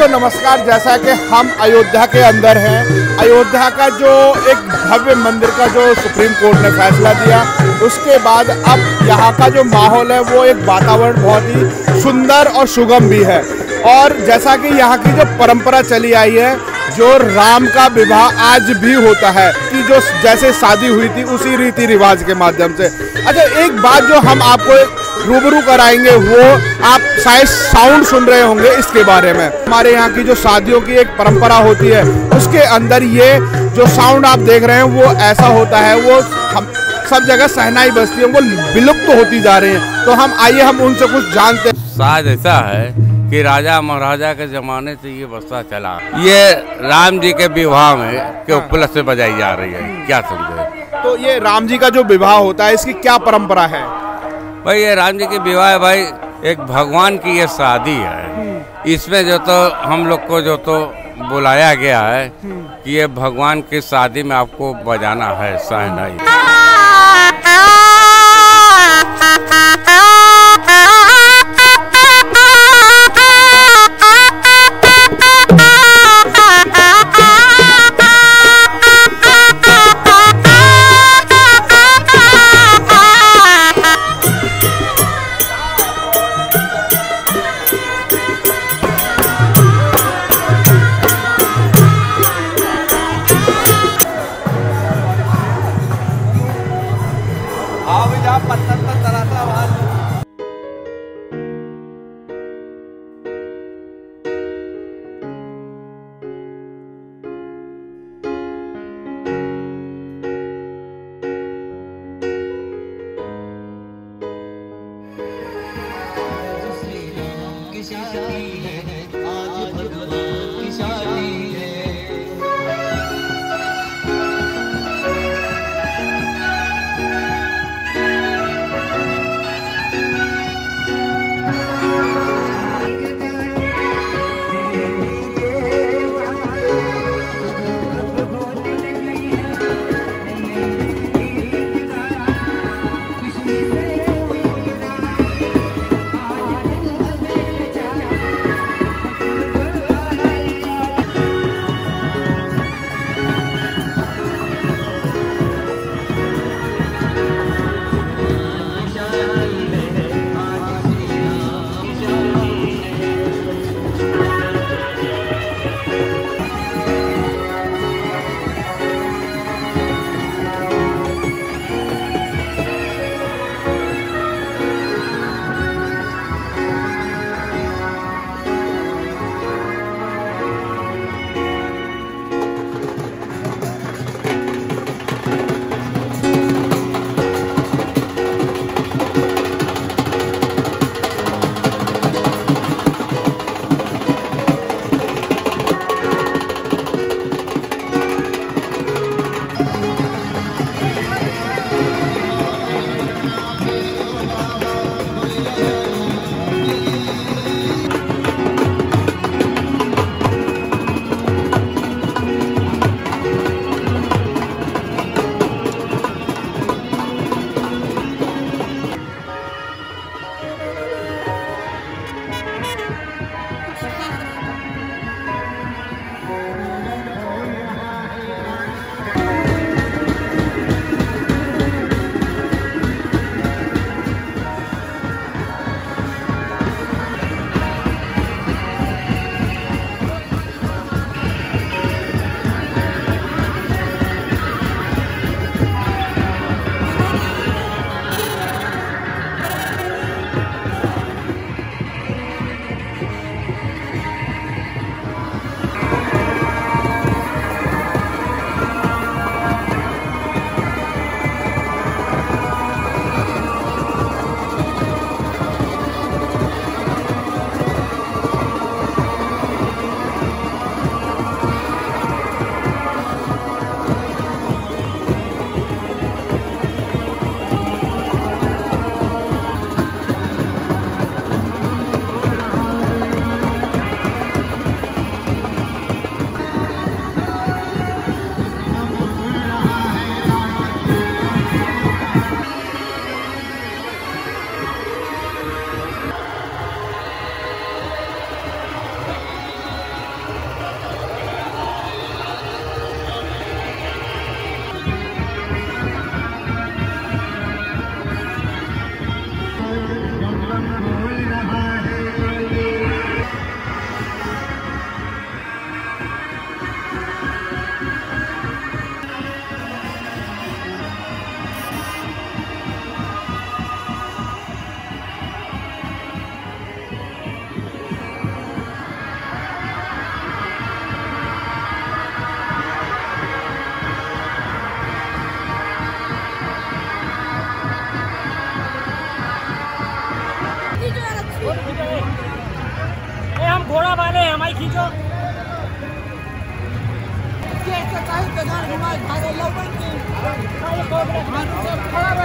दोस्तों नमस्कार, जैसा कि हम अयोध्या के अंदर हैं। अयोध्या का जो एक भव्य मंदिर का जो सुप्रीम कोर्ट ने फैसला दिया, उसके बाद अब यहाँ का जो माहौल है, वो एक वातावरण बहुत ही सुंदर और सुगम भी है। और जैसा कि यहाँ की जो परंपरा चली आई है, जो राम का विवाह आज भी होता है, कि जो जैसे शादी हुई थी, उसी रीति रिवाज के माध्यम से। अच्छा एक बात जो हम आपको रूबरू कराएँगे वो आप शायद साउंड सुन रहे होंगे इसके बारे में। हमारे यहाँ की जो शादियों की एक परंपरा होती है उसके अंदर ये जो साउंड आप देख रहे हैं वो ऐसा होता है वो हम सब जगह सहनाई बस्ती है वो विलुप्त तो होती जा रही है। तो हम आइए हम उनसे कुछ जानते हैं। साज ऐसा है कि राजा महाराजा के जमाने से ये बस्ता चला। ये राम जी के विवाह में के उपलक्ष्य से बजाई जा रही है क्या समझे? तो ये राम जी का जो विवाह होता है इसकी क्या परंपरा है? भाई, ये राम जी की विवाह भाई, एक भगवान की ये शादी है। इसमें जो तो हम लोग को जो तो बुलाया गया है कि ये भगवान की शादी में आपको बजाना है सहनाई dapat खींचो कैसे कहीं दुकान घुमाए भागे लौकन की खड़ा रहो